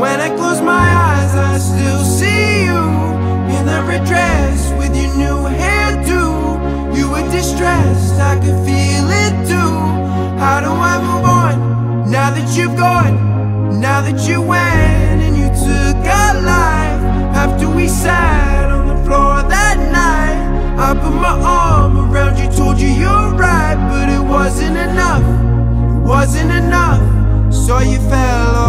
When I close my eyes, I still see you in the red dress with your new hairdo. You were distressed, I could feel it too. How do I move on now that you've gone? Now that you went and you took our life after we sat on the floor that night. I put my arm around you, told you you're right, but it wasn't enough. It wasn't enough. So you fell